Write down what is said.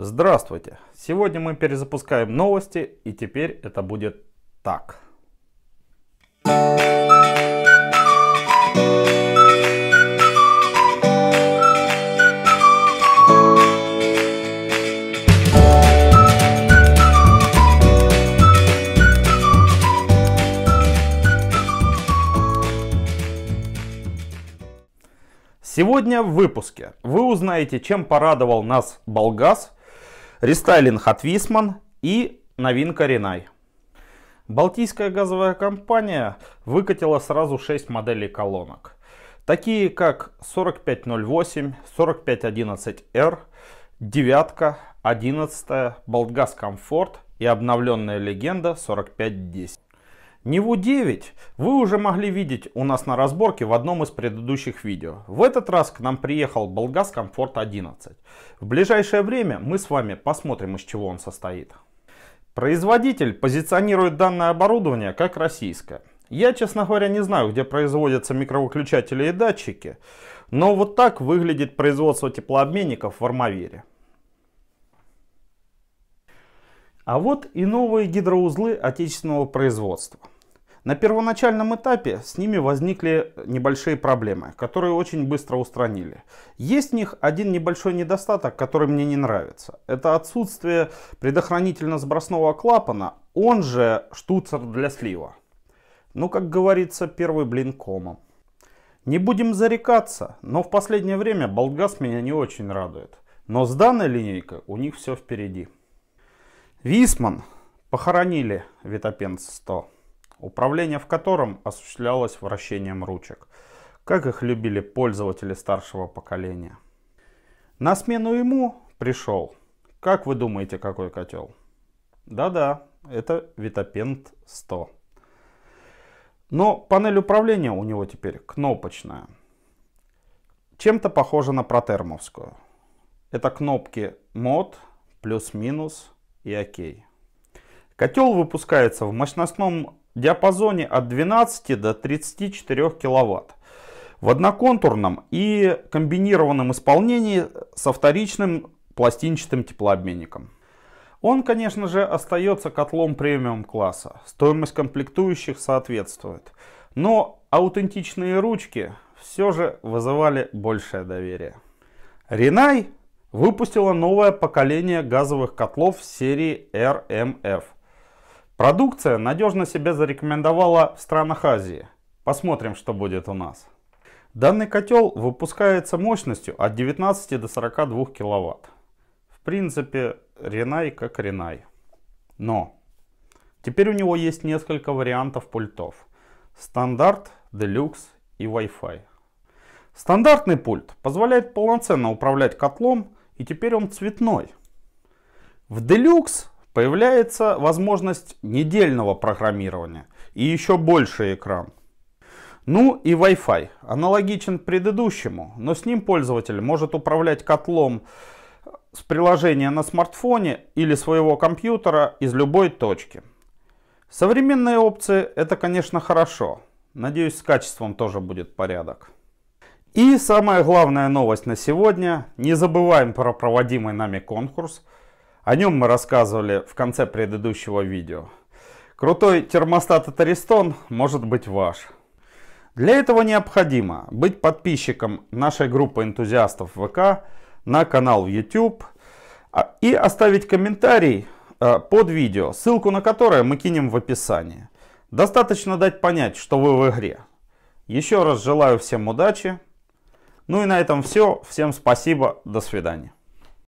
Здравствуйте! Сегодня мы перезапускаем новости и теперь это будет так. Сегодня в выпуске вы узнаете, чем порадовал нас Болгаз, рестайлинг от Висман и новинка Ренай. Балтийская газовая компания выкатила сразу 6 моделей колонок. Такие как 4508, 4511R, девятка, 11, Болтгаз Комфорт и обновленная легенда 4510. Ниву 9 вы уже могли видеть у нас на разборке в одном из предыдущих видео. В этот раз к нам приехал Болгаз Комфорт 11. В ближайшее время мы с вами посмотрим из чего он состоит. Производитель позиционирует данное оборудование как российское. Я, честно говоря, не знаю, где производятся микровыключатели и датчики, но вот так выглядит производство теплообменников в Армавире. А вот и новые гидроузлы отечественного производства. На первоначальном этапе с ними возникли небольшие проблемы, которые очень быстро устранили. Есть в них один небольшой недостаток, который мне не нравится. Это отсутствие предохранительно-сбросного клапана, он же штуцер для слива. Ну, как говорится, первый блин комом. Не будем зарекаться, но в последнее время Болтгаз меня не очень радует. Но с данной линейкой у них все впереди. Висман похоронили Витопенц 100, управление в котором осуществлялось вращением ручек, как их любили пользователи старшего поколения. На смену ему пришел, как вы думаете, какой котел? Да-да, это Витопент 100. Но панель управления у него теперь кнопочная. Чем-то похожа на протермовскую. Это кнопки мод, плюс-минус, и ОК. Котел выпускается в мощностном диапазоне от 12 до 34 кВт. В одноконтурном и комбинированном исполнении со вторичным пластинчатым теплообменником. Он, конечно же, остается котлом премиум класса. Стоимость комплектующих соответствует. Но аутентичные ручки все же вызывали большее доверие. Ринай выпустила новое поколение газовых котлов серии RMF. Продукция надежно себя зарекомендовала в странах Азии. Посмотрим, что будет у нас. Данный котел выпускается мощностью от 19 до 42 кВт. В принципе, Ренай как Ренай. Но теперь у него есть несколько вариантов пультов. Стандарт, Deluxe и Wi-Fi. Стандартный пульт позволяет полноценно управлять котлом и теперь он цветной. В Deluxe появляется возможность недельного программирования и еще больше экран. Ну и Wi-Fi, аналогичен предыдущему, но с ним пользователь может управлять котлом с приложения на смартфоне или своего компьютера из любой точки. Современные опции это, конечно, хорошо. Надеюсь, с качеством тоже будет порядок. И самая главная новость на сегодня. Не забываем про проводимый нами конкурс. О нем мы рассказывали в конце предыдущего видео. Крутой термостат от Ariston может быть ваш. Для этого необходимо быть подписчиком нашей группы энтузиастов ВК, на канал в YouTube а, и оставить комментарий а, под видео, ссылку на которое мы кинем в описании. Достаточно дать понять, что вы в игре. Еще раз желаю всем удачи. Ну и на этом все. Всем спасибо. До свидания.